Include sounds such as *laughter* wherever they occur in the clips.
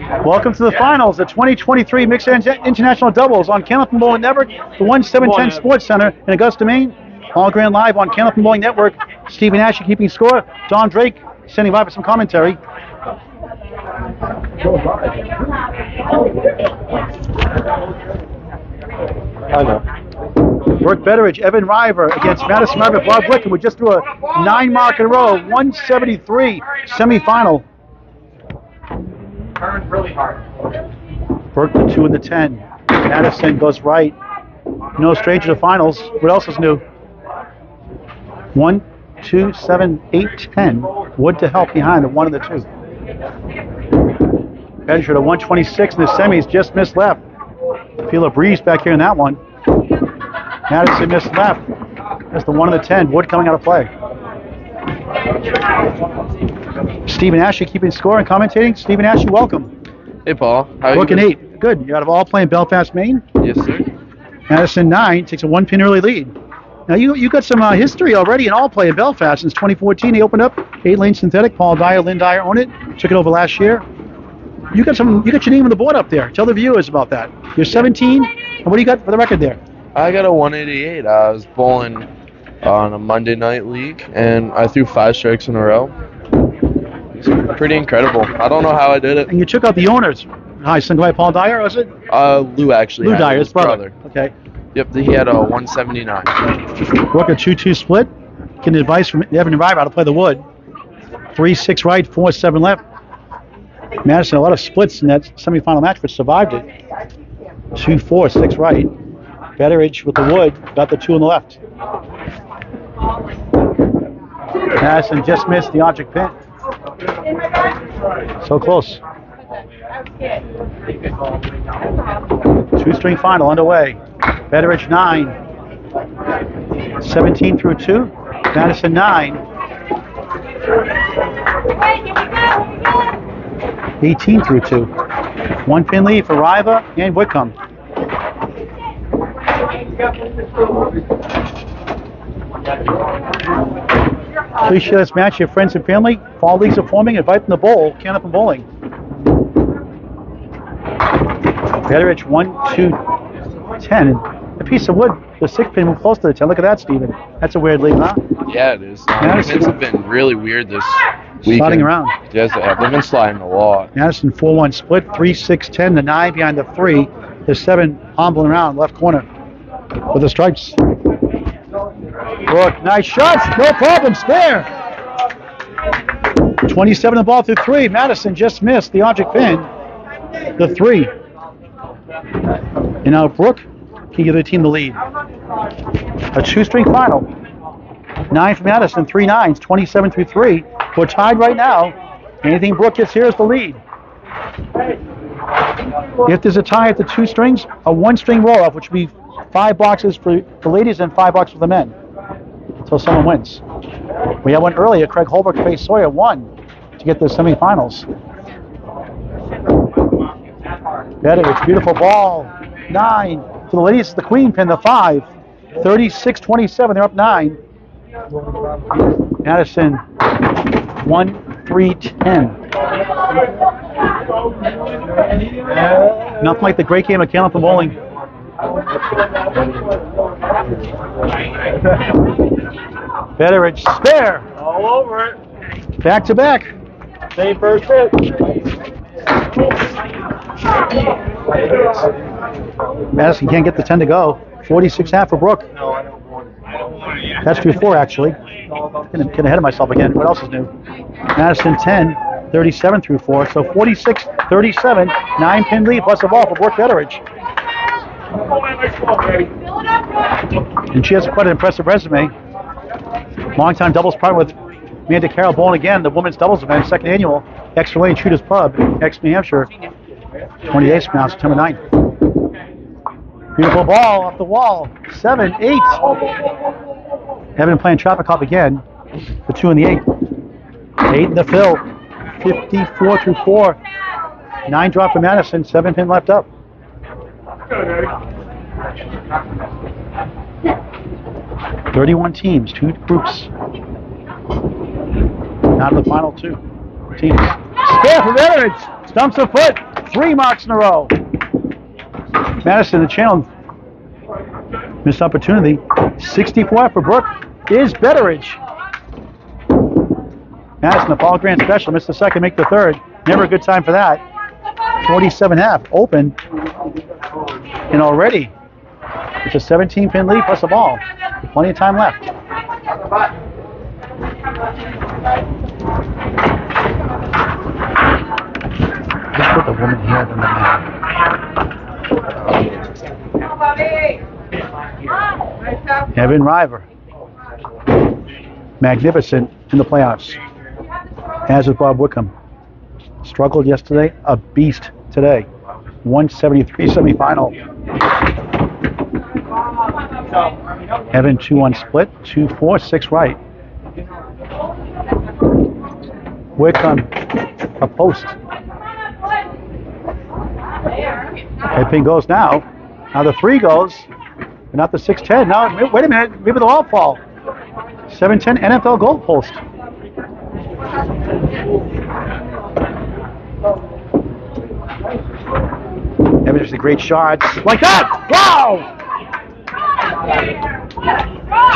Welcome to the finals, the 2023 Mixed International Doubles on Candlepin Bowling Network, the 1710 Sports Center in Augusta, Maine. Paul Grant Live on Candlepin Bowling Network. Stephen Asher keeping score. Don Drake sending by for some commentary. I know. Brooke Betteridge, Evan Riva against Madison Riva, Bob Whitcomb, who just threw a nine mark in a row, 173 semifinal. Turns really hard. Burke the two and the ten. Madison goes right. No stranger to finals. What else is new? One, two, seven, eight, ten. Wood to help behind the one and the two. Measured at 126 in the semis, just missed left. Feel a breeze back here in that one. Madison missed left. That's the one and the ten. Wood coming out of play. Stephen Ashley keeping score and commentating. Stephen Ashley, welcome. Hey, Paul. How you Brooke and doing? eight. Good. You're out of all playing Belfast, Maine. Yes, sir. Madison nine takes a one pin early lead. Now you you got some uh, history already in all play in Belfast since 2014. They opened up eight lane synthetic. Paul Dyer, Lynn Dyer own it. Took it over last year. You got some. You got your name on the board up there. Tell the viewers about that. You're 17. And what do you got for the record there? I got a 188. I was bowling on a Monday night league, and I threw five strikes in a row. It's pretty incredible. I don't know how I did it. And you took out the owners. Hi, sung by Paul Dyer, was it? Uh, Lou actually. Lou Dyer, his his brother. Okay. Yep, he had a 179. Brooke a 2-2 split. Getting advice from Evan Riva how to play the wood. Three six right, four seven left. Madison a lot of splits in that semifinal match, but survived it. Two four six right. Betteridge with the wood got the two on the left. Madison just missed the object pin. So close. Two string final underway. Betteridge nine. 17 through 2. Madison 9. 18 through 2. One pin lead for Riva and Whitcomb. Please share this match with your friends and family. Fall leagues are forming. Invite them to bowl. Candlepin Bowling. Betteridge 1, 2, 10. A piece of wood, the six pin close to the 10. Look at that, Steven. That's a weird lead, huh? Yeah, it is. Um, Madison- have been really weird this weekend. Sliding around. Yes, they have. They've been sliding a lot. Madison 4 1 split, 3 6 10, the 9 behind the 3, the 7 hombling around left corner with the stripes. Brooke, nice shots, no problem, spare. 27 the ball through 3. Madison just missed the object pin, the 3. And now Brooke can give the team the lead. A two string final. Nine for Madison, three nines, 27 through three. We're tied right now. Anything Brooke gets here is the lead. If there's a tie at the two strings, a one string roll off, which would be five boxes for the ladies and five boxes for the men. Until someone wins. We had one earlier. Craig Holbrook faced Sawyer, won to get to the semifinals. Betteridge, beautiful ball. Nine. For the ladies, the queen pin, the five. 36 27. They're up nine. Madison, 1 three, ten. Nothing like the great game of Candlepin Bowling. Betteridge, spare. All over it. Back to back. Same first hit. Madison can't get the 10 to go. 46 half for Brooke. That's through four, actually. Getting, getting ahead of myself again. What else is new? Madison 10, 37 through four. So 46, 37, nine pin lead plus a ball for Brooke Betteridge. And she has quite an impressive resume. Longtime doubles partner with Amanda Carroll Bowling again, the women's doubles event, second annual, Extra Lane Shooters Pub, ex New Hampshire. 28th from now, September 9th. Beautiful ball off the wall. Seven, eight. Evan playing traffic cop again. The two and the eight. Eight in the fill. 54 through four. Nine drop for Madison. Seven pin left up. Thirty-one teams, two groups. Not in the final two teams. spare for Veterans. Stumps a foot. Three marks in a row. Madison, the channel. Missed opportunity. 64 for Brooke is Betteridge. Madison, the ball grand special. Missed the second, make the third. Never a good time for that. 47 half. Open. And already it's a 17 pin lead plus a ball. Plenty of time left. Just put the woman here, then the man. Evan Riva. Magnificent in the playoffs. As is Bob Whitcomb. Struggled yesterday, a beast today. 173 semifinal. Evan 2 1 split, 2 4, 6 right. Whitcomb, a post. That pin goes now. Now the 3 goes, but not the 610. Now, wait a minute, maybe the wall fall. 710 NFL goal post. A great shot. Like that! Wow!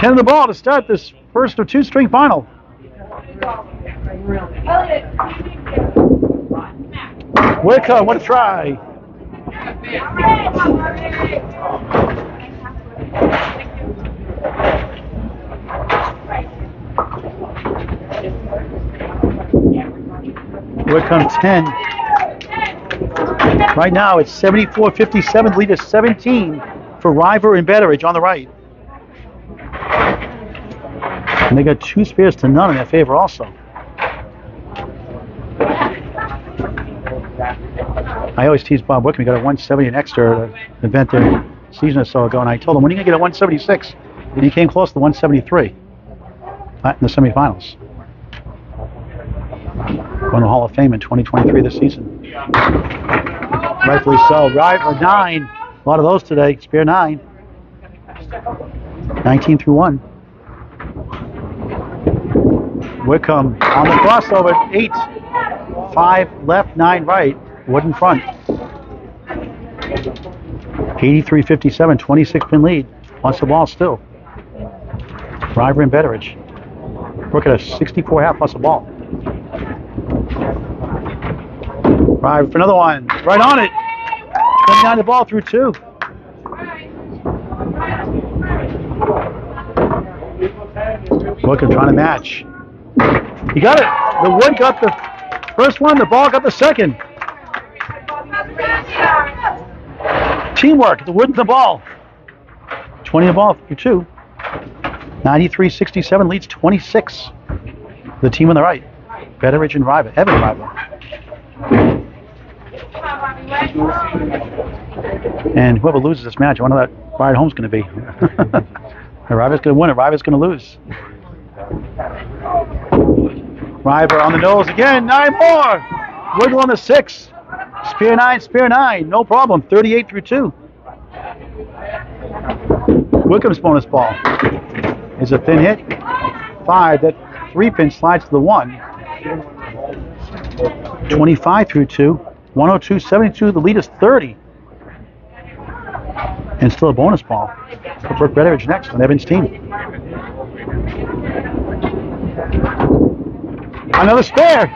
10 of the ball to start this first of two string final. Whitcomb, uh, what a try. Whitcomb 10. Right now it's 74 57, lead is 17 for Riva and Betteridge on the right. And they got two spares to none in their favor also. I always tease Bob Whitcomb. He got a 170 an extra event there a season or so ago, and I told him, when are you going to get a 176? And he came close to 173 uh, in the semifinals. Going to Hall of Fame in 2023 this season. Rightfully so. Right, or nine. A lot of those today. Spare nine. 19 through 1. Whitcomb on the crossover. Eight. Five left, nine right. Wood in front. 83 57, 26 pin lead. Wants the ball still. Riva and Betteridge. Look at a 64 half plus a ball. Riva for another one. Right on it. 29 the ball through two. Whitcomb trying to match. He got it. The wood got the first one. The ball got the second. Teamwork. The wood and the ball. 20 the ball through two. 93-67 leads 26. The team on the right. Betteridge and Riva. Evan Riva. And whoever loses this match, I wonder what that ride home's going to be. Riva's going to win it. Riva's going to lose. Riva on the nose again. Nine more. Wiggle on the six. Spear nine, spear nine. No problem. 38 through two. Whitcomb's bonus ball is a thin hit. Five. That three pin slides to the one. 25 through two. 102, 72. The lead is 30. And still a bonus ball for Brooke Betteridge next on Evans' team. Another spare.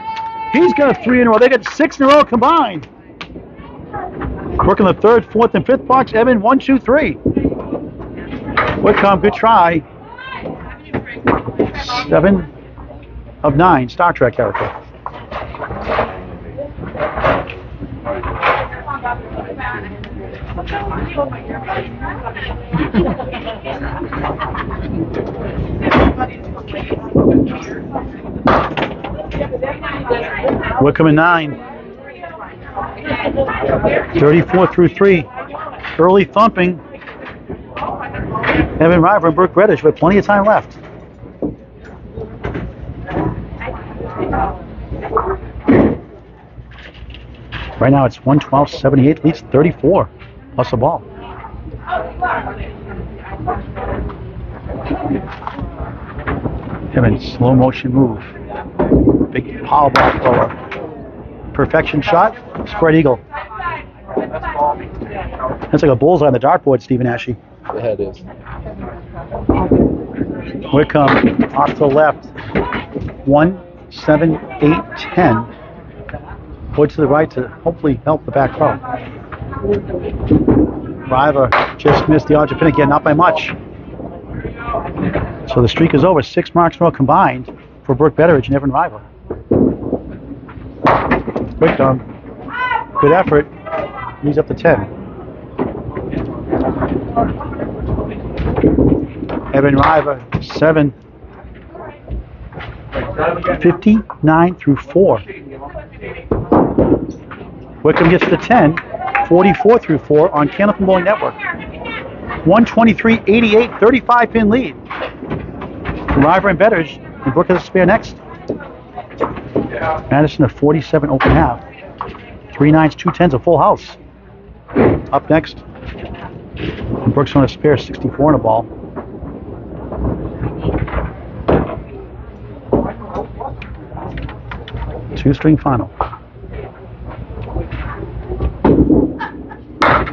He's got three in a row. They got six in a row combined. Working the third, fourth, and fifth box. Evan, one, two, three. Whitcomb, good try. Seven of nine. Star Trek character. Whitcomb in nine. 34 through three. Early thumping. Evan Riva and Brooke Reddish with plenty of time left. Right now it's 112.78, leads 34 plus a ball. Evan, slow motion move. Big power ball thrower. perfection shot. Spread eagle. That's like a bullseye on the dartboard, Stephen Ashe. Yeah, it is. Whitcomb off to the left. One, seven, eight, ten. Boy to the right to hopefully help the back row. Riva just missed the pin again, not by much. So the streak is over. Six marks a combined for Brooke Betteridge and Evan Riva. Whitcomb, good effort. He's up to 10. Evan Riva, 7. 59 through 4. Whitcomb gets to 10, 44 through 4 on Candlepin Bowling Network. 123 88, 35 pin lead. Riva and Betters, and Brooke has a spare next. Madison a 47 open half. Three nines, two tens, a full house. Up next. Brooks on a spare 64 in a ball. Two string final.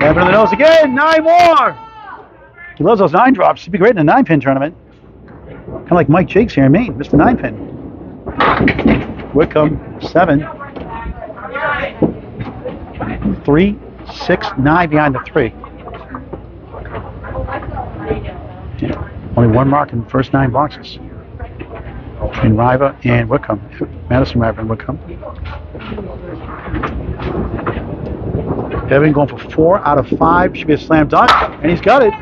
In the nose again, nine more! He loves those nine drops. He'd be great in a nine pin tournament. Kind of like Mike Jakes here in Maine, Mr. Nine Pin. Whitcomb, seven. Three, six, nine behind the three. Yeah, Only one mark in the first nine boxes. Between Riva and Whitcomb. Madison Riva and Whitcomb. Evan going for four out of five. Should be a slam dunk. And he's got it.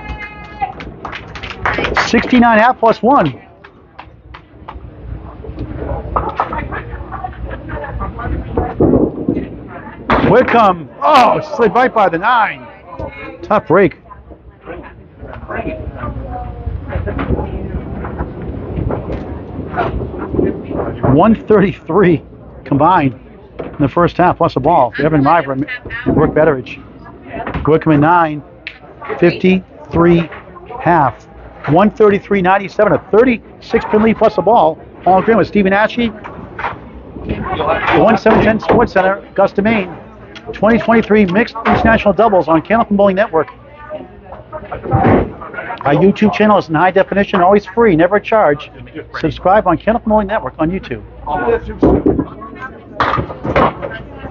69 half plus one. Whitcomb. Oh, slid right by the nine. Tough break. One thirty-three combined in the first half, plus a ball. Evan and Brooke Betteridge. Whitcomb in nine. 53 half. 133.97, a 36 pin lead plus a ball. All agreement with Stephen Ashe. The 1710 Sports Center, Augusta, Maine. 2023 Mixed International Doubles on Candlepin Bowling Network. Our YouTube channel is in high definition, always free, never a charge. Subscribe on Candlepin Bowling Network on YouTube.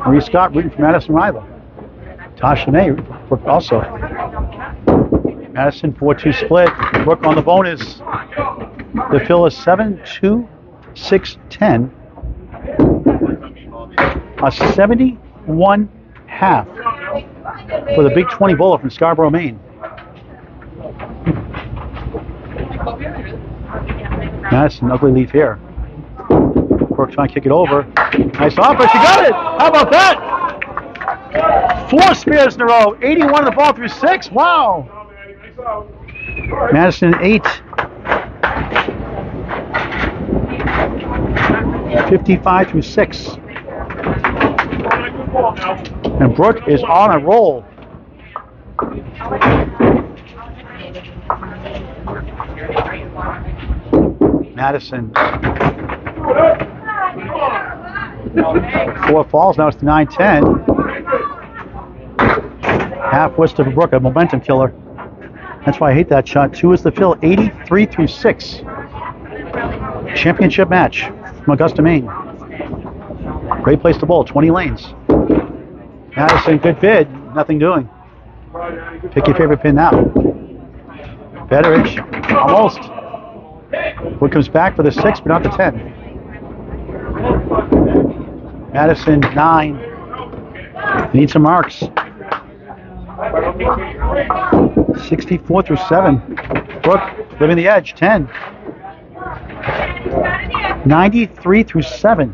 Marie Scott rooting for Madison Riva. Tasha May worked also. Madison 4-2 split. Brooke on the bonus. The fill is 7-2, 6-10. A 71 half for the Big 20 bowler from Scarborough, Maine. Madison, ugly leaf here. Brooke trying to kick it over. Nice offer. She got it. How about that? Four spares in a row. 81 on the ball through six. Wow. Madison eight. 55 through six. And Brooke is on a roll. Madison. Four falls, now it's to 9 10. Half west of Brooke, a momentum killer. That's why I hate that shot. Two is the fill, 83 through 6. Championship match from Augusta, Maine. Great place to bowl, 20 lanes. Madison, good bid, nothing doing. Pick your favorite pin now. Betteridge, almost. Wood comes back for the six, but not the 10. Madison, nine. Need some marks. 64 through 7. Brooke living the edge, 10. 93 through 7.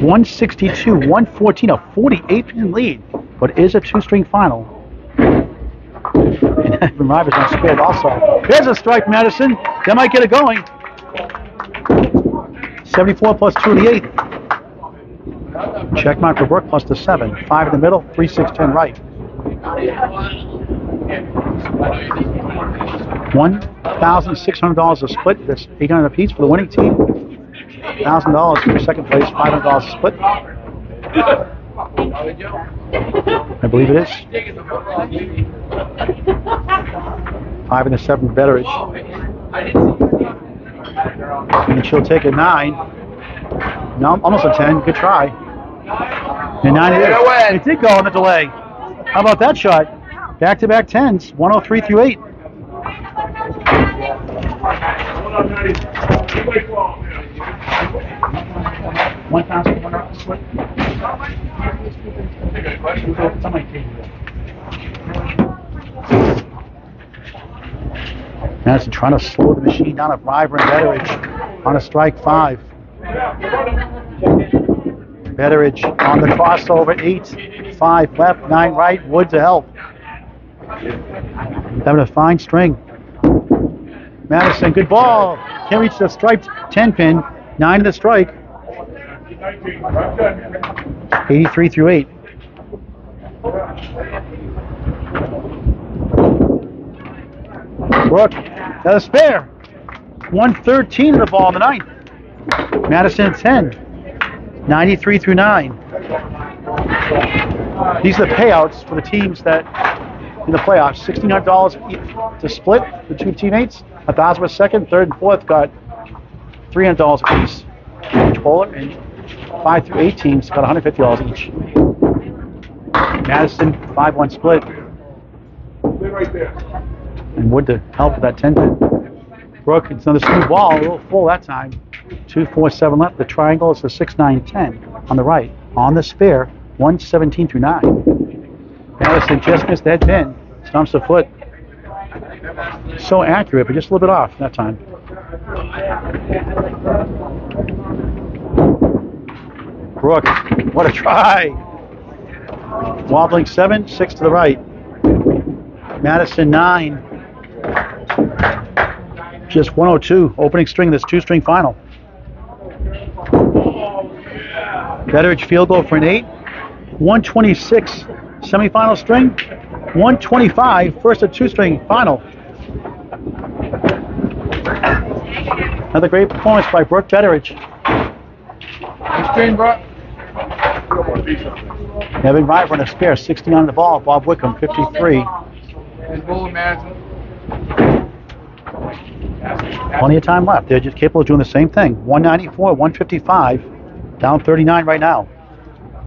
One sixty-two, one fourteen, a forty-eight pin lead, but is a two-string final. Evan Riva's not spared also. There's a strike, Madison. They might get it going. 74 plus 2 in the. Check mark for Brooke plus the 7. 5 in the middle, 3, 6, 10 right. One thousand six hundred dollars a split. That's eight hundred apiece for the winning team. Thousand dollars for second place. Five hundred dollars a split. I believe it is. Five and a seven Betteridge. And she'll take a nine. No, almost a ten. Good try. And nine it is. It did go on the delay. How about that shot? Back to back tens. 103 through 8. One thousand one hundred split. Somebody take it. Madison trying to slow the machine down at Riva and Betteridge on a strike five. Betteridge on the crossover, eight, five left, nine right, Wood to help. Having a fine string. Madison, good ball. Can't reach the striped 10 pin, nine to the strike. 83 through 8. Brooke, got a spare. 113 of the ball in the ninth. Madison 10. 93 through 9. These are the payouts for the teams that in the playoffs. $1,600 e- to split the two teammates. A 1000 for second, third, and fourth got $300 apiece. Each bowler and five through eight teams got $150 each. Madison 5-1 split. And Wood to help with that 10 pin. Brooke, it's another smooth ball, a little full that time. Two, four, seven left. The triangle is the six, nine, ten on the right. On the spare, 117 through 9. Madison just missed that pin. Stumps the foot. So accurate, but just a little bit off that time. Brooke, what a try. Wobbling seven, six to the right. Madison nine. Just 102, opening string this two string final. Betteridge field goal for an eight. 126 semifinal string. 125 first of two string final. Another great performance by Brooke Betteridge. String, bro. Evan on a spare, 60 on the ball. Bob Whitcomb, 53. His bullet Madison. Plenty of time left. They're just capable of doing the same thing. 194, 155, down 39 right now.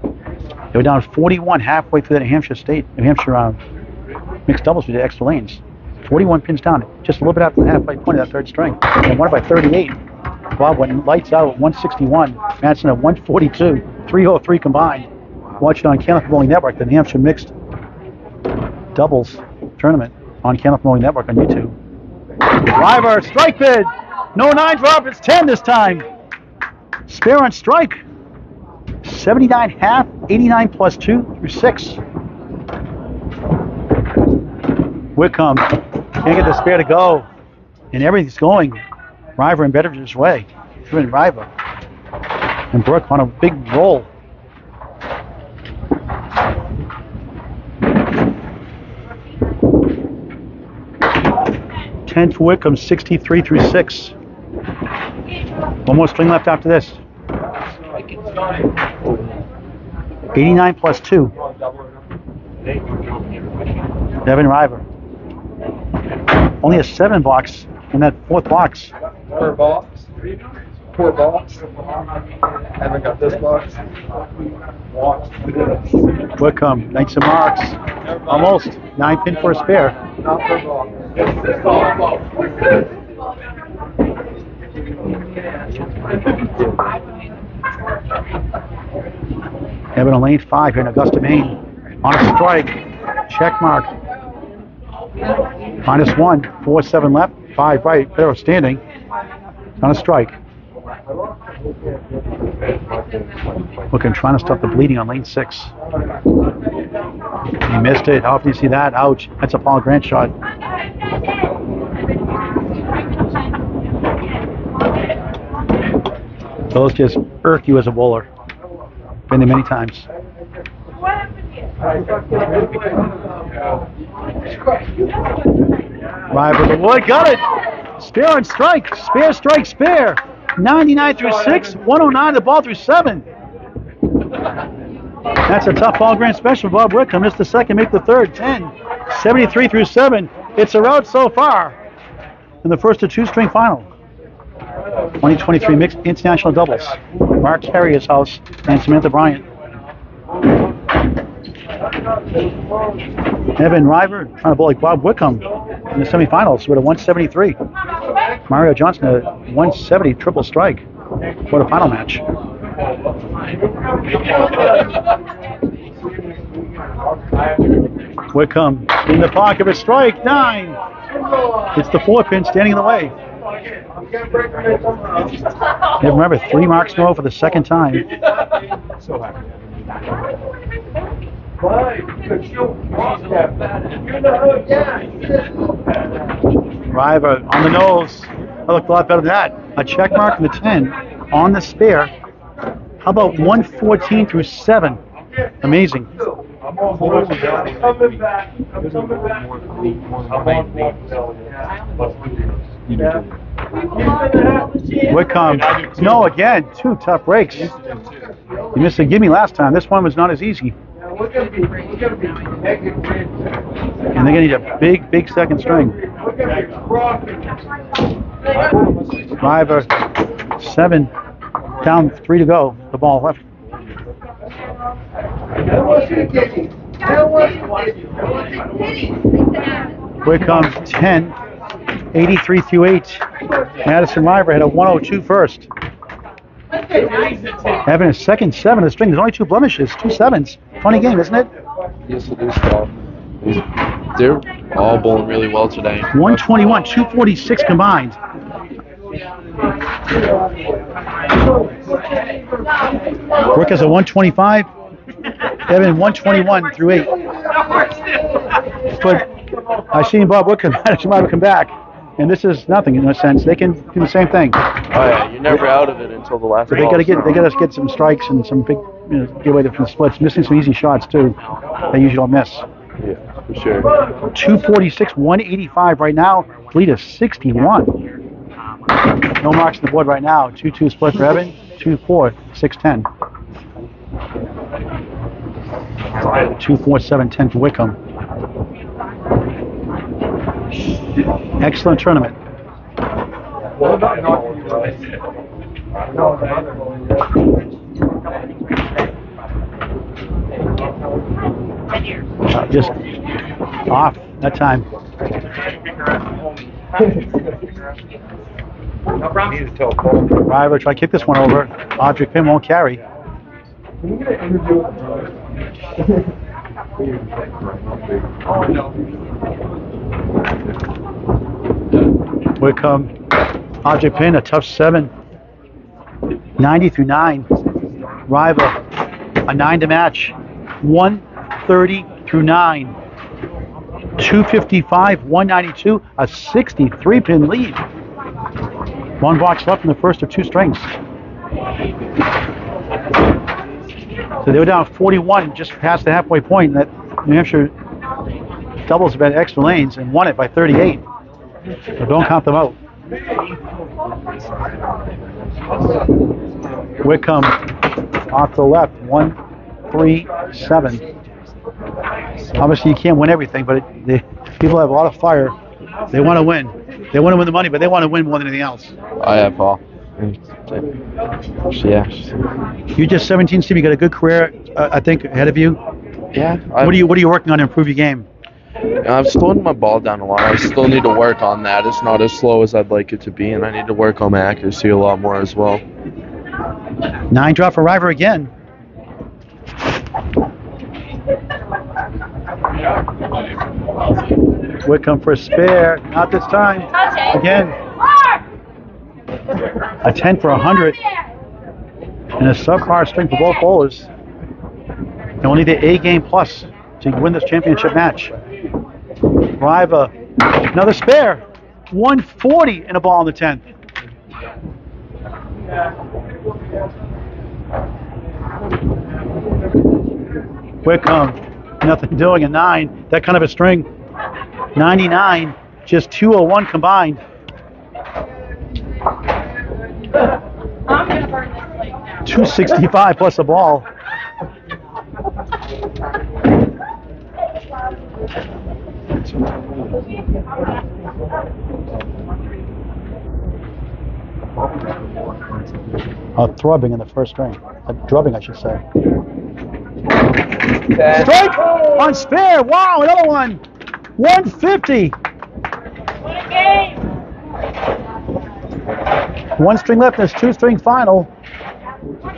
They were down 41 halfway through the New Hampshire State, New Hampshire uh, mixed doubles with the extra lanes. 41 pins down, just a little bit after the halfway point of that third string. And won it by 38. Bob went lights out at 161. Madison at 142. 303 combined. Watch it on Candlepin Bowling Network, the New Hampshire mixed doubles tournament on Candlepin Bowling Network on YouTube. Driver, strike bid. No nine drop, it's 10 this time. Spare on strike. 79 half, 89 plus 2 through 6. Whitcomb can't get the spare to go. And everything's going Riva and Betteridge's way. Even Riva. And Brooke on a big roll. Ten for Whitcomb, 63 through 6. One more string left after this. 89 plus 2. Devin Riva. Only a 7 box in that fourth box. Per box. Per box. Haven't got this box. Whitcomb, Knights and Marks. Almost. 9 pin for a spare. Not per box. Evan on lane 5 here in Augusta, Maine. On a strike. Check mark. Minus 1. 4 7 left. 5 right. Better standing. On a strike. Looking, trying to stop the bleeding on lane 6. He missed it. How often do you see that? Ouch. That's a Paul Grant shot. Those just irk you as a bowler. Been there many times. Riva the got it. Spear and strike, spear, strike, spear. 99 through 6, 109 the ball through 7. That's a tough ball grand special. Bob Whitcomb missed the second, make the third. 10, 73 through 7. It's a rout so far in the first of two string final. 2023 mixed international doubles. Mark Carrier's house and Samantha Bryant. Evan Riva trying to like Bob Whitcomb in the semifinals with a 173. Mario Johnson a 170 triple strike for the final match. Whitcomb in the pocket of a strike, nine. It's the four pin standing in the way. Remember, three marks in for the second time. Riva on the nose. That looked a lot better than that. A check mark in the 10 on the spare. How about 114 through 7? Amazing. Whitcomb. No, again, two tough breaks. You missed a gimme last time. This one was not as easy. And they're going to need a big, big second string. Driver, seven, down three to go. The ball left. Here comes 10, 83 through 8. Madison Riva had a 102 first. Having a second seven of the string. There's only two blemishes, two sevens. Funny game, isn't it? Yes, it is, Paul. They're all bowling really well today. 121, 246 combined. Brooke has a 125. Evan 121 through 8. But I seen Bob Madison *laughs* Riva come back, and this is nothing in a sense. They can do the same thing. Oh yeah, you're never out of it until the last. But they got to get they got to get some strikes and some big you know get away from the splits. Missing some easy shots too. They usually don't miss. Yeah, for sure. 246, 185 right now. Lead is 61. No marks on the board right now. 2-2 split for Evan. 2-4, 6-10. 2-4, 7-10 for Whitcomb. Excellent tournament. Uh, just off that time. Riva try to kick this one over. Audrey Pym won't carry. *laughs* Whitcomb, Audrey Pin, a tough seven. 90 through 9. Riva, a 9 to match. 130 through 9. 255, 192, a 63 pin lead. One box left in the first of two strings. So they were down 41 just past the halfway point. That New Hampshire doubles about extra lanes and won it by 38. So don't count them out. Whitcomb off the left, one, three, seven. Obviously, you can't win everything, but it, they, people have a lot of fire. They want to win. They want to win the money, but they want to win more than anything else. Oh yeah, Paul. Yeah. You just 17, Steve. You got a good career, uh, I think, ahead of you. Yeah. What are you What are you working on to improve your game? I've slowed my ball down a lot. I still need to work on that. It's not as slow as I'd like it to be, and I need to work on my accuracy a lot more as well. Nine drop for Riva again. Whitcomb for a spare. Not this time. Again. A 10 for 100. And a subpar string for both bowlers. And we'll need the A game plus to win this championship match. Riva, another spare. 140 in a ball in the 10th. Whitcomb um, Nothing doing a nine. That kind of a string. 99, just 201 combined. Now. 265 plus a ball. Oh, a throbbing in the first string. A drubbing, I should say. Strike on spare. Wow, another one. 150. What a game! One string left in this two string final.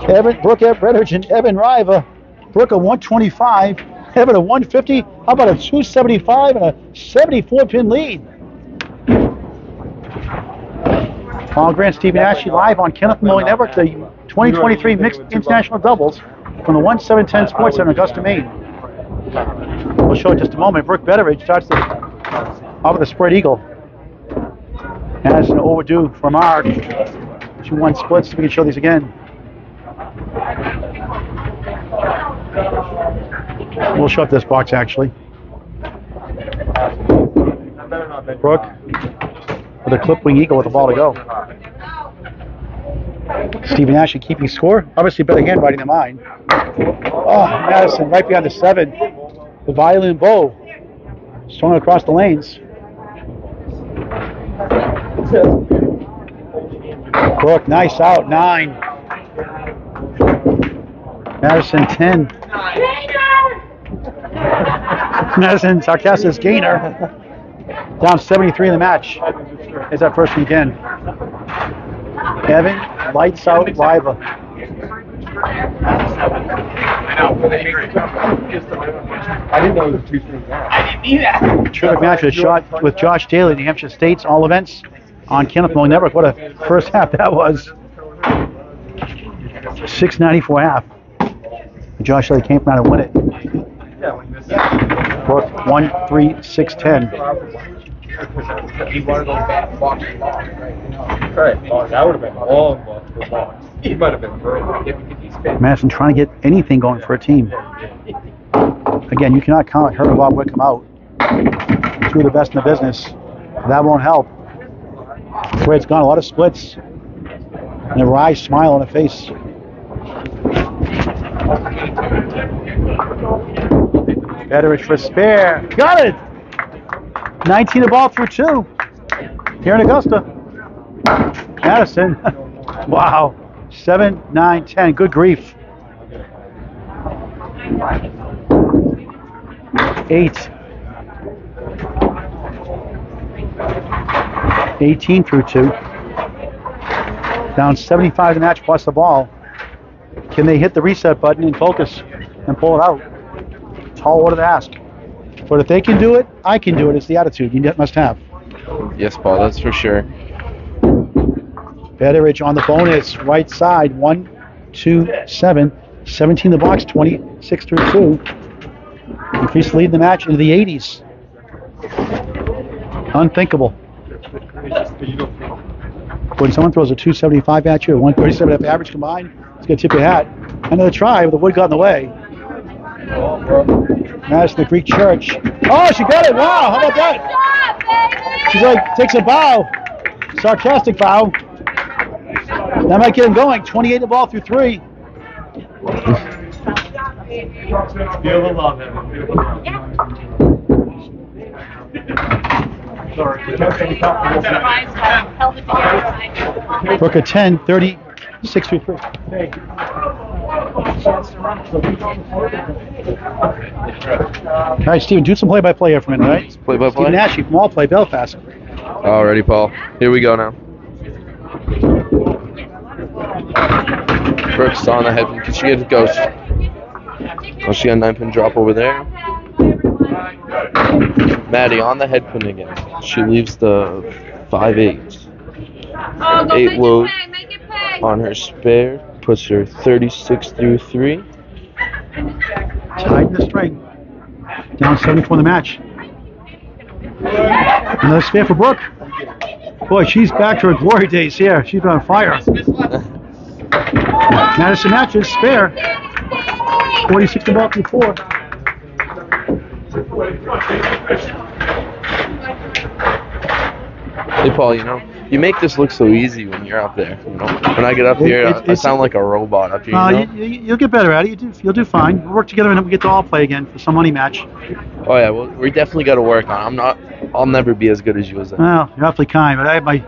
Evan, Brooke Betteridge and Evan Riva. Brooke a 125. Evan a 150. How about a 275 and a 74 pin lead? Paul Grant, Stephen Ashley live on Kenneth Mully Network, the 2023 Mixed International Doubles from the 1710 Sports Center, Augusta, Maine. We'll show it just a moment. Brooke Betteridge starts the, off with a spread eagle. As an overdue from our two one splits. We can show these again. We'll shut this box actually. Brooke with a clip wing eagle with a ball to go. Stephen Ashley keeping score. Obviously better handwriting than mine. Oh, Madison right behind the seven. The violin bow. Swung across the lanes. Brooke, nice out, nine. Madison, 10. Madison, Sarkassus gainer. Down 73 in the match. Is that first one again. Evan, lights out, Riva. I didn't know it was two strings out. Terrific match with, shot with Josh Daly, New Hampshire State's all events on Kenneth Mully Network. What a first half that was. 694 half. Josh Daly came out and win it. Brooke, 1 3 6 10. He wanted those back box long, right? Right. Oh, that would have been long box. He might have been great if, if he spent. Madison trying to get anything going for a team. Again, you cannot count Herb and Bob Whitcomb out. Two of the best in the business. That won't help. That's where it's gone. A lot of splits. And a wry smile on the face. Betteridge for spare. Got it! 19 a ball through two. Here in Augusta. Madison. *laughs* wow. 7, 9, 10. Good grief. Eight. 18 through two. Down 75 the match plus the ball. Can they hit the reset button and focus and pull it out? Tall order to ask. But if they can do it, I can do it. It's the attitude you must have. Yes, Paul, that's for sure. Betteridge on the bonus, right side, one, two, seven, 17 the box, 26 through two. Increased lead in the match into the 80s. Unthinkable. When someone throws a 275 at you, a 137 at the average combined, it's going to tip your hat. Another try, but the wood got in the way. Madison, the Greek church. Oh, she got it. Wow, how about that? She's like, takes a bow. Sarcastic bow. That might get him going. 28 the ball through three. Beautiful love him. Beautiful love. Held it together. Brooke at 10, 36 through three. All right, Steven, do some play-by-play here for a minute, all right? Play-by-play? Stephen Ashley from All Play Belfast. Alrighty, Paul. Here we go now. Brooks on the head. Can she get a ghost? Oh, she got a nine pin drop over there. Maddie on the head pin again. She leaves the five eight Oh, go Eight make load. It pay, make it pay. on her spare. Puts her 36 through three. Tied in the string. Down 74 in the match. Another spare for Brooke. Boy, she's back to her glory days here. She's on fire. Madison matches, spare. 46 to ball through four. Hey Paul, you know, you make this look so easy when you're up there. You know, when I get up It- here, I, I sound like a robot up here. Uh, You know? you, you, you'll get better at it. You do, you'll do fine. We'll work together and we get to all play again for some money match. Oh yeah, well, we definitely got to work on. it. I'm not. I'll never be as good as you as that. Well, you're awfully kind, but I have my,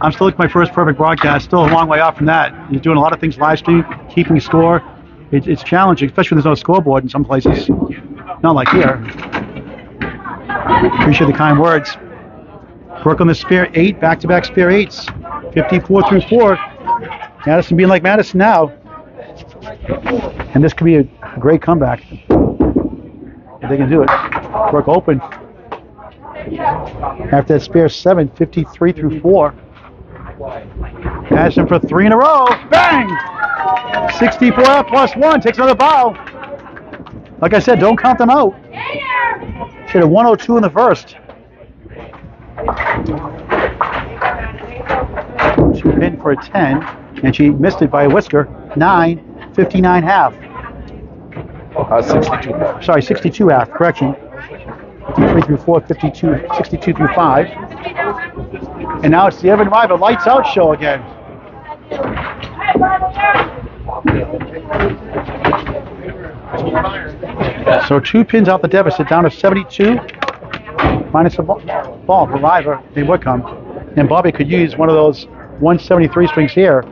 I'm still at my first perfect broadcast. Still a long way off from that. You're doing a lot of things live stream, keeping score. It, it's challenging, especially when there's no scoreboard in some places. Not like here. Appreciate the kind words. Work on the spare eight, back-to-back spare eights. 54 through four. Madison being like Madison now. And this could be a great comeback. If they can do it. Work open. After that spare seven, 53 through four. Madison for three in a row. Bang! 64 out plus one. Takes another bow. Like I said, don't count them out. Had a 102 in the first. Two pin for a 10, and she missed it by a whisker. 9, 59 half. Uh, 62. Sorry, 62 half, correction. 53 through 4, 52, 62 through 5. And now it's the Evan Riva Lights Out show again. So two pins out the deficit, down to 72, minus a ball, ball for Riva in Whitcomb. And Bobby could use one of those 173 strings here.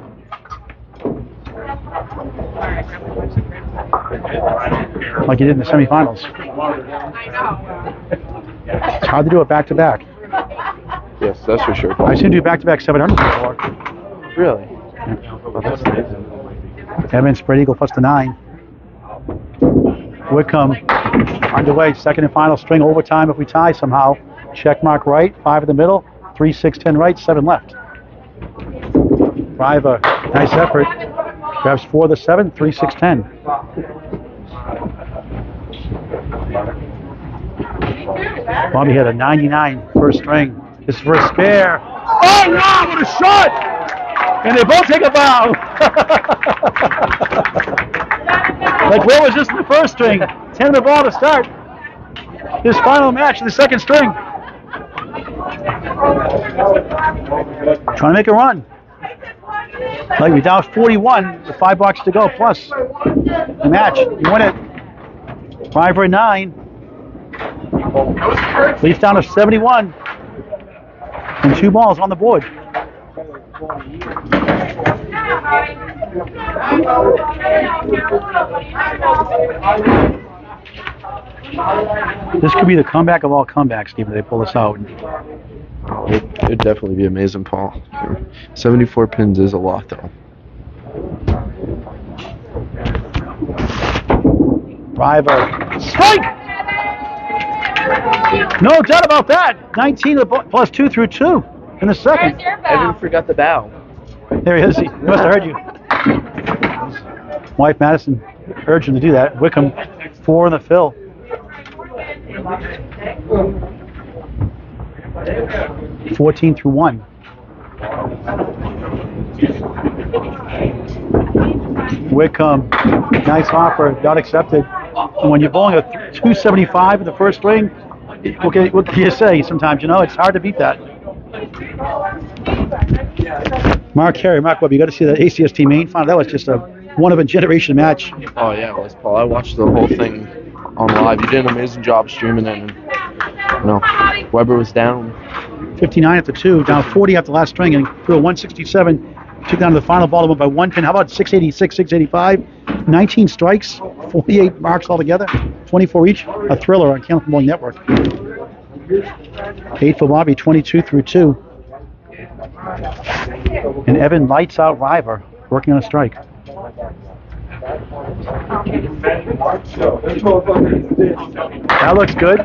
Like he did in the semifinals. It's hard to do it back to back. Yes, that's for sure. I seen do back to back 700 before. Really? Oh, that's amazing. Evan spread eagle plus the nine. Whitcomb underway, second and final string overtime if we tie somehow. Check mark right, five in the middle, three, six, ten right, seven left. Riva, nice effort. Grabs four the seven, three, six, ten. Bobby had a 99 first string. for a spare. Oh wow, what a shot! And they both take a bow. *laughs* like where was this in the first string? Ten the ball to start. This final match in the second string. Trying to make a run. Like we down 41 with five bucks to go plus the match. You win it. Five for nine. Leafs down to 71. And two balls on the board. This could be the comeback of all comebacks, Steve, if they pull this out. It, it'd definitely be amazing, Paul. 74 pins is a lot, though. Driver. Strike! No doubt about that. 19 to the bo- plus 2 through 2 in the second. Where's your Evan bow? forgot the bow. There he is. He must have heard you. Wife Madison urged him to do that. Whitcomb, four in the fill. Fourteen through one. Whitcomb, nice offer, not accepted. And when you're bowling a 275 in the first string, can, what can you say? Sometimes you know it's hard to beat that. Mark Harry, Mark Webb, you got to see that ACST main final. That was just a one of a generation match. Oh, yeah, it was, Paul. I watched the whole thing on live. You did an amazing job streaming it. And, you know, Weber was down. 59 at the two, down 40 after the last string, and threw a 167. Took down to the final ball, went by one pin. How about 686, 685? 19 strikes, 48 marks altogether, 24 each. A thriller on Candlepin Bowling Network. Eight for Bobby, 22 through two. And Evan lights out Riva, working on a strike. That looks good.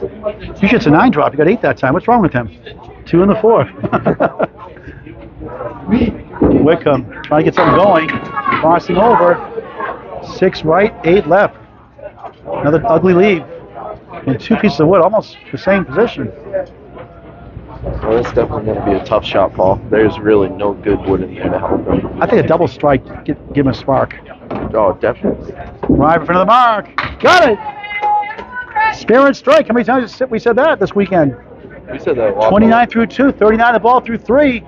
You gets a nine drop. You got eight that time. What's wrong with him? Two in the four. *laughs* Whitcomb trying to get something going. Crossing over. Six right, eight left. Another ugly lead. And two pieces of wood, almost the same position. Well, it's definitely going to be a tough shot, Paul. There's really no good wood in there to help him. I think a double strike get, give him a spark. Oh, definitely. Right in front of the mark. Got it. And strike. How many times we said that this weekend? We said that. a lot. 29 through 2, 39 the ball through 3.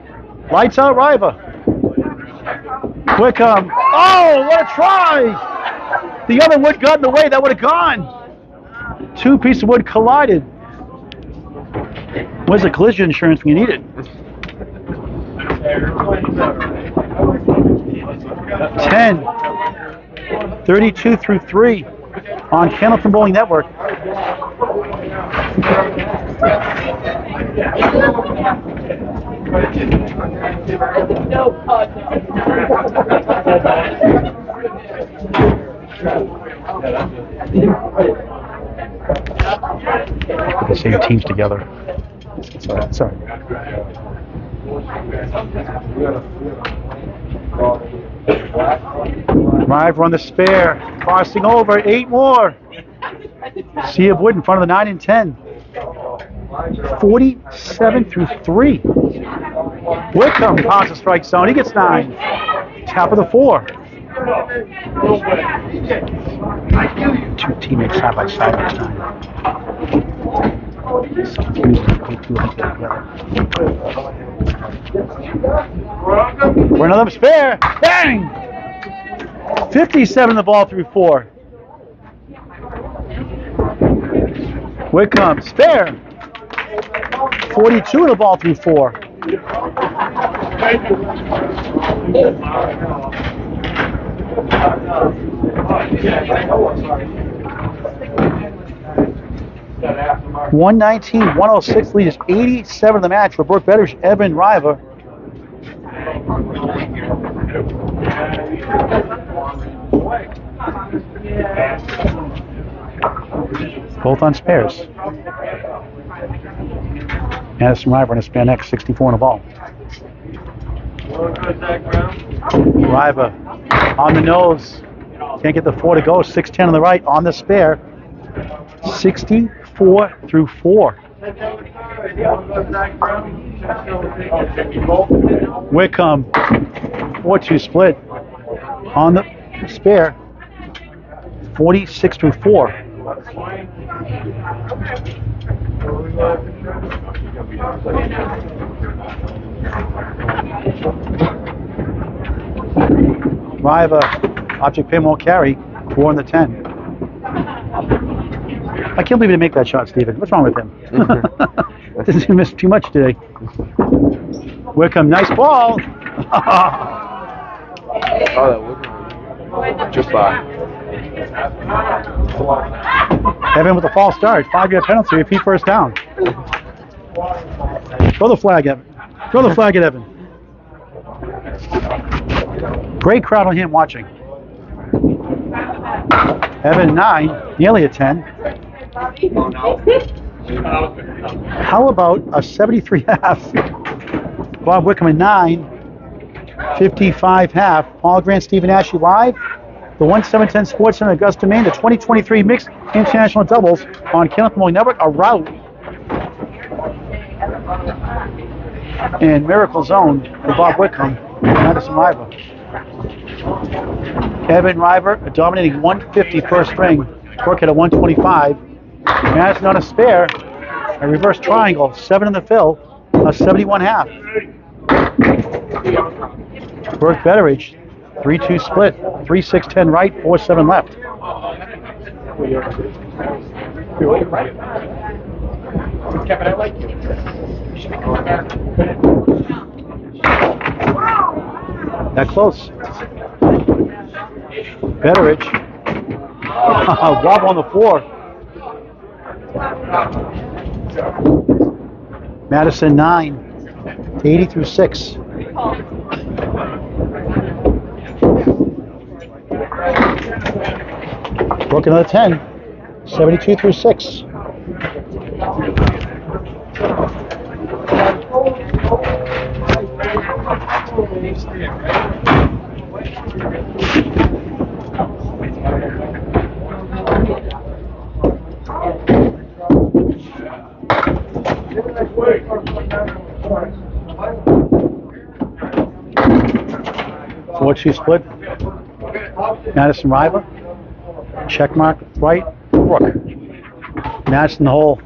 Lights out Riva. Quick Whitcomb. Oh, what a try! The other wood got in the way. That would have gone. Two pieces of wood collided. Where's the collision insurance when you need it? 10. 32 through 3 on Candlepin Bowling Network. The same teams together. Sorry. Sorry. Drive on the spare. Crossing over. Eight more. Sea of Wood in front of the 9 and 10. 47 through 3. Whitcomb past the strike zone. He gets 9. Top of the 4. Two teammates side by side next time. Together. For another spare. Bang! 57 the ball through 4. Whitcomb, spare. 42 the ball through 4. One nineteen, one oh six lead is eighty-seven of the match for Brooke Betters, Evan Riva. Both on spares. Madison Riva on a span X, 64 on the ball. Riva on the nose. Can't get the four to go. 6'10 on the right on the spare. 64 through 4. Whitcomb, um, 4 2 split on the spare. 46 through 4. Riva, object pin won't carry. 4 in the 10. I can't believe he didn't make that shot, Steven. What's wrong with him? Does he miss too much today? Whitcomb, nice ball. Oh, just by. Evan with a false start. Five yard penalty. Repeat first down. Throw the flag, Evan. Throw the flag at Evan. Great crowd on him watching. Evan, 9, nearly a 10. How about a 73 half? Bob Whitcomb, a 9. 55 half. Paul Grant, Stephen Ashley live. The 1710 Sports Center, Augusta, Maine. The 2023 Mixed International Doubles on Kenneth Moore Network. A rout. And Miracle Zone for Bob Whitcomb. Madison Riva. Kevin Riva dominating 150 first string. Work at a 125. Madison on a spare. A reverse triangle. Seven in the fill. A 71 half. Brooke Betteridge, 3 2 split, 3 6 10 right, 4 7 left. Kevin, I like you. That close. Betteridge. *laughs* Wobble on the floor. Madison 9, 80 through 6. Brooke another 10, 72 through 6. Four two split. Madison Riva. Check mark right. Rook. In the hole.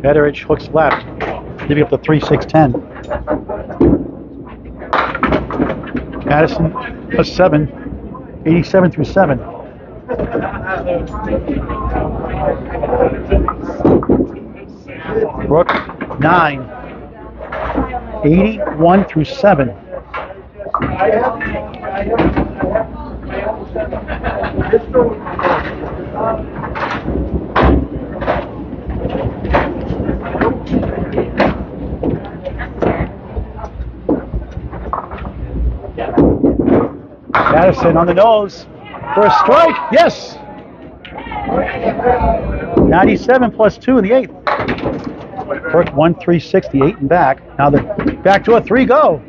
Betteridge hooks left, leaving up to 3 6 10. Madison, a 7, 87 through 7. Brooke, 9, 81 through 7. Madison on the nose for a strike. Yes. 97 plus 2 in the eighth. 1 3 60, 8 and back. Now the back to a 3 go.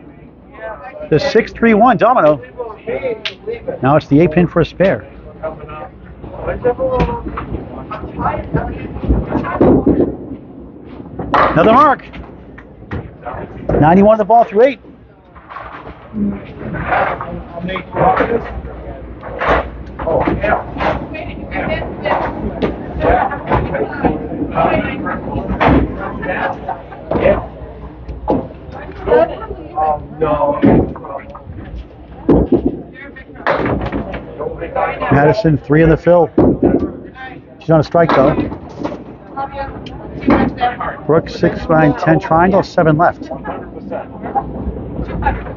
The 6 3 1 domino. Now it's the 8 pin for a spare. Another mark. 91 the ball through 8. Madison, 3 in the fill. She's on a strike though. Brooks, 6 9 10 triangle, 7 left.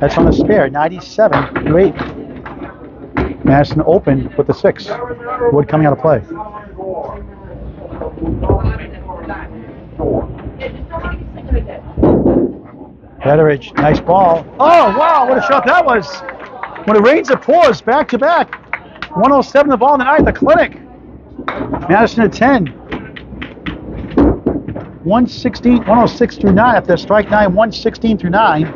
That's on the spare, 97 to 8. Madison open with the 6. Wood coming out of play. Betteridge, nice ball. Oh, wow, what a shot that was. When it rains, it pours back to back. 107 the ball in the ninth, the clinic. Madison at 10. 116, 106 through 9 after strike 9, 116 through 9.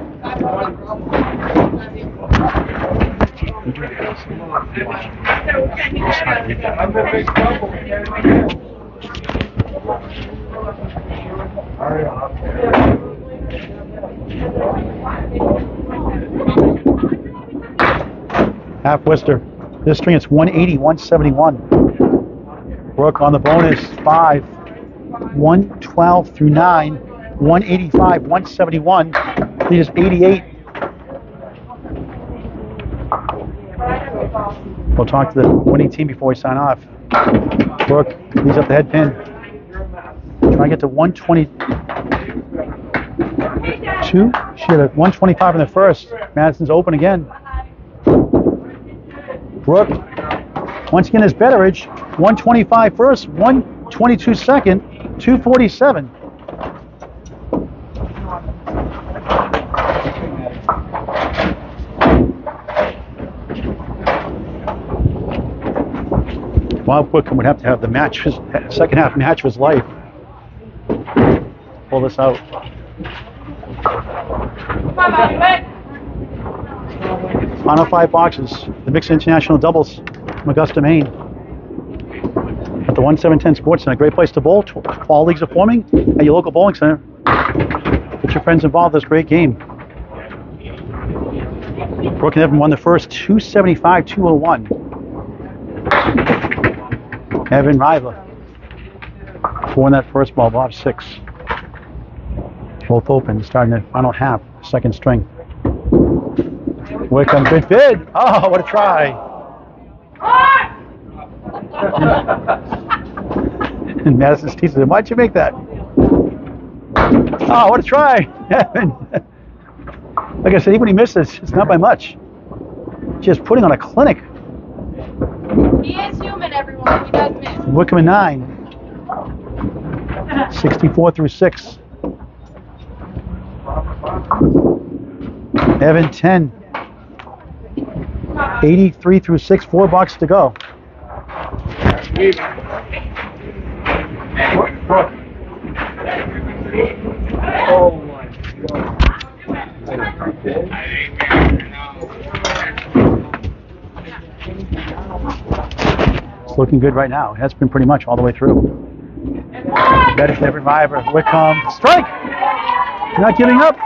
Half Worcester. This string it's 180, 171. Brooke on the bonus, 5. 112 through 9. 185, 171. Lead is 88. We'll talk to the winning team before we sign off. Brooke leads up the head pin. Trying to get to 122. She had a 125 in the first. Madison's open again. Brooke, once again, is Betteridge. 125 first, 122 second, 247. Bob Whitcomb would have to have the match, his second half match his life. Pull this out. Final five boxes. The Mixed International Doubles from Augusta, Maine. At the 1710 Sports Center. A great place to bowl. All leagues are forming at your local bowling center. Get your friends involved in this great game. Brooke and Evan won the first 275 201. Evan Riva. Four in that first ball, Bob six. Both open, starting the final half, second string. Whitcomb, good bid. Oh, what a try. *laughs* and Madison's teacher said, Why'd you make that? Oh, what a try. *laughs* Like I said, even when he misses, it's not by much. Just putting on a clinic. He is human, everyone. He does miss. Whitcomb at nine. 64 through 6. Evan 10. 83 through 6. Four boxes to go. It's looking good right now. It has been pretty much all the way through. Than Reviver. Whitcomb. Strike! Not giving up.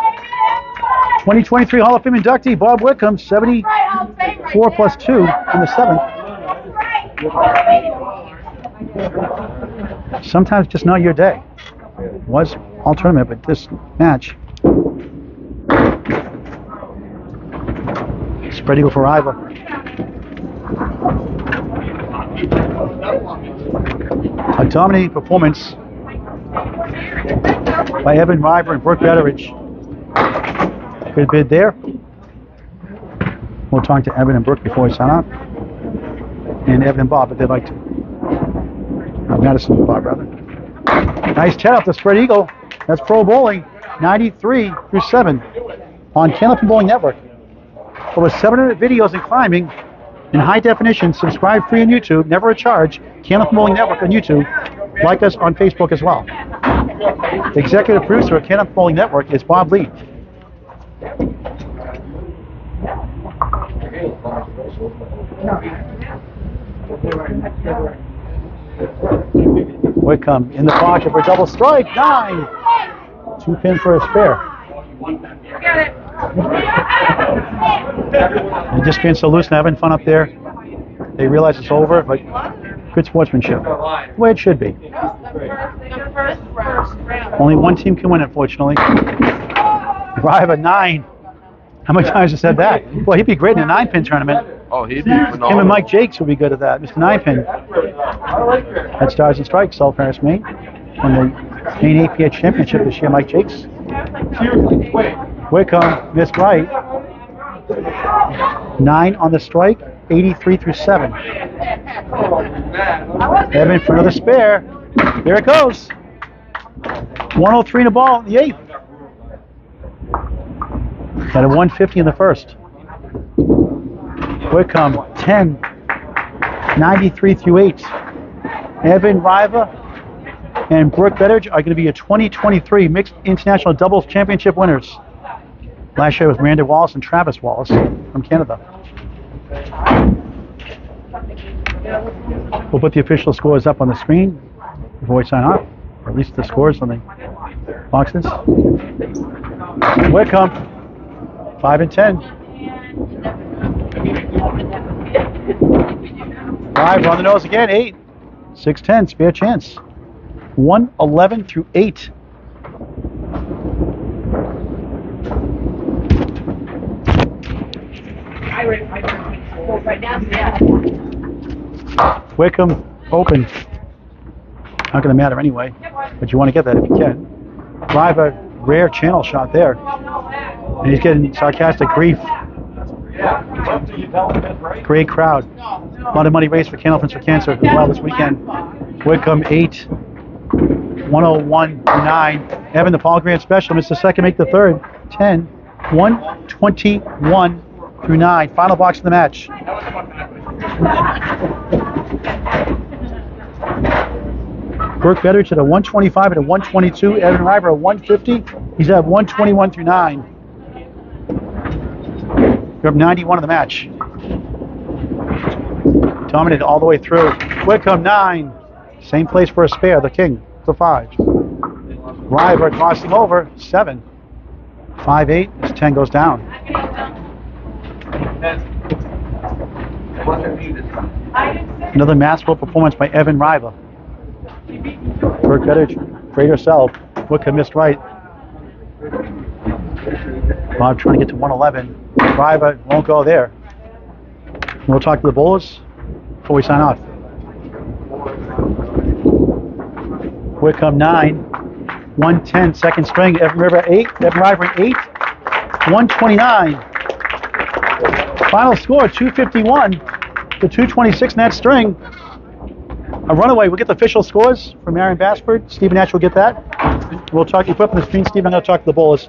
2023 Hall of Fame inductee Bob Whitcomb, 70, Right, Hall of Fame, four plus two in the seventh. Sometimes just not your day. Was all tournament, but this match. Spread eagle for Iva. A dominating performance by Evan Riva and Brooke Betteridge. Good bid there. We'll talk to Evan and Brooke before we sign off. And Evan and Bob, if they'd like to. Uh, Madison and Bob, rather. Nice chat off the spread eagle. That's pro bowling, 93 through 7 on Candlepin Bowling Network. Over 700 videos in climbing in high definition. Subscribe free on YouTube, never a charge. Candlepin Bowling Network on YouTube. Like us on Facebook as well. The executive producer of Candlepin Bowling Network is Bob Lee. Whitcomb in the pocket for a double strike. Nine. Two pin for a spare. Get it. They're just being so loose and having fun up there. They realize it's over, but good sportsmanship. The way it should be. First, first round. Only one team can win, unfortunately. Drive a nine. How many times have I said that? Well, he'd be great in a nine pin tournament. Oh, he'd be Him and. Mike Jakes would be good at that. Mr. Nine Pin. At Stars and Strikes, South Paris, Maine. On the main APH championship this year, Mike Jakes. Whitcomb missed right. Nine on the strike, 83 through 7. Evan for another spare. There it goes. 103 in the ball in the eighth. Got a 150 in the first. Whitcomb 10, 93 through 8. Evan Riva and Brooke Betteridge are going to be your 2023 Mixed International Doubles Championship winners. Last year was Miranda Wallace and Travis Wallace from Canada. We'll put the official scores up on the screen before we sign off, or at least the scores on the boxes. Whitcomb, 5 and 10. Five on the nose again, eight. Six ten, spare chance. One eleven through eight. Whitcomb open. Not going to matter anyway, but you want to get that if you can. Drive a rare channel shot there, and he's getting sarcastic grief. Great crowd. A lot of money raised for Candlepins for Cancer as well this weekend. Whitcomb 8, 101 9. Evan, the Paul Grant special, missed the second, make the third. 10, 121 through 9. Final box of the match. Brooke Betteridge at a 125 and a 122. Evan Riva a 150. He's at 121 through 9. You're up 91 of the match. Dominated all the way through. Whitcomb 9. Same place for a spare, the king, the 5. Riva crossing over, 7. 5 8 as 10 goes down. Another masterful performance by Evan Riva. Brooke Betteridge, great herself. Whitcomb missed right. Bob trying to get to 111. Riva won't go there. We'll talk to the bowlers before we sign off. Whitcomb 9, 110, second string. Evan Riva 8, Evan Riva 8, 129. Final score 251 to 226 in that string. A runaway. We'll get the official scores from Aaron Basford. Stephen Nash will get that. We'll talk. You put up on the screen, Stephen. To talk to the bowlers.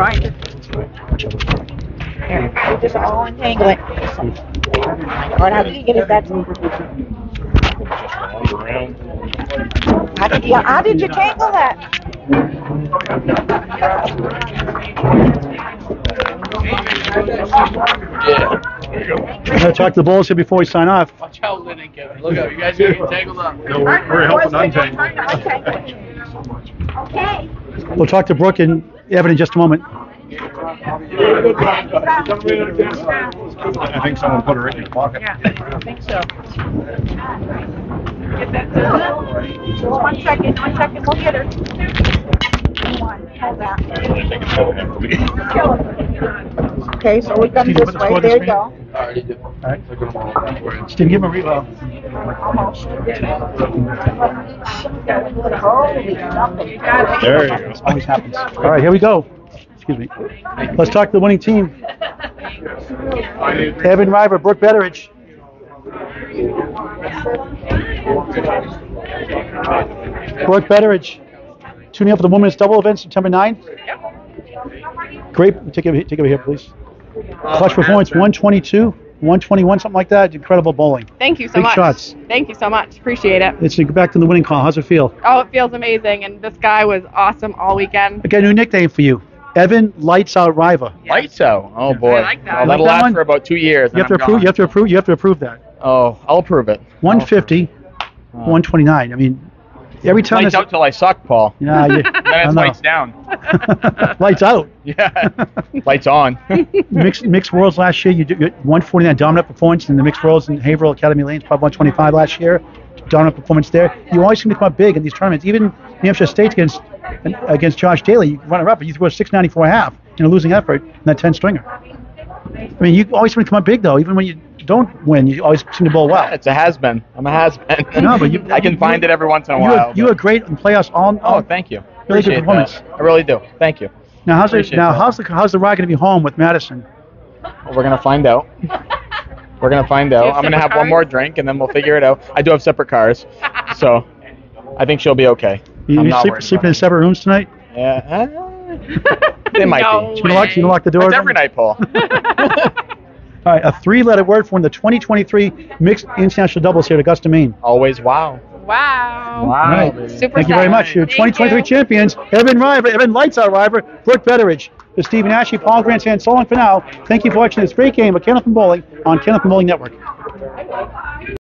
Trying to. Whichever. You just all untangle it. Lord, how did you get it that? How did you, how did you tangle that? Yeah. I'm gonna talk to the Bulls here before we sign off. Watch out, Lynn and Kevin. Look out, you guys are getting tangled up. No, we're, we're helping untangle. Okay. We'll talk to Brooke and Evan in just a moment. I think someone put her in your pocket. Yeah, I think so. One second, one second, we'll get her. One, hold that. Okay, so we come Steve, this put way, score on the there you screen. go. I already did. Alright. Steve, give him a reload. Almost. Holy. There you go. Always happens. All right, here we go. Excuse me. Let's talk to the winning team. Evan Riva, Brooke Betteridge. Brooke Betteridge, tuning up for the women's double event September 9th. Great. Take it, take it over here, please. Uh, Clutch performance 122, 121, something like that. Incredible bowling. Thank you so Big much. shots. Thank you so much. Appreciate it. Let's back to the winning call. How's it feel? Oh, it feels amazing, and this guy was awesome all weekend. I got a new nickname for you. Evan Lights Out Riva. Lights out. Oh boy. I like that. Well, You like that'll that last one? for about two years. You have to I'm approve. gone. You have to approve. You have to approve that. Oh, I'll approve it. 150, 129. I mean, every time. Lights out till I suck, Paul. *laughs* Yeah, you, *laughs* Then it's lights down. *laughs* lights out. Yeah. lights on. mixed mixed worlds last year. You did 149 dominant performance in the mixed worlds in Haverhill Academy Lanes, probably 125 last year. Dominant performance there. You always seem to come up big in these tournaments. Even New Hampshire State against against Josh Daly, you run it up, but you threw a 694 half in a losing effort in that 10 stringer. I mean, you always seem to come up big though. Even when you don't win, you always seem to bowl well. *laughs* It's a has been. I'm a has been. No, but you- *laughs* I can you- find it every once in a You while. were, you but- were great in playoffs. All, Oh, thank you. Really good Appreciate performance. that. I really do. Thank you. now how's it, now that. how's the how's the ride going to be home with Madison? Well, we're gonna find out. *laughs* We're gonna find out. I'm gonna separate have one more drink and then we'll figure it out. I do have separate cars, so I think she'll be okay. You, I'm you not sleep, sleeping in separate rooms tonight? Yeah. uh, They might no be. You gonna lock, you gonna lock the door? It's every night, Paul. All right, a three-letter word for the 2023 mixed international doubles here at Augusta, Maine. Always wow. Wow. All right. Super Thank you very much. Your Thank 2023 you. champions, Evan Riva, Evan Lights Out Riva, Brooke Betteridge. For Stephen Ashley, Paul Grandstand, so long for now. Thank you for watching this great game of Candlepin Bowling on Candlepin Bowling Network.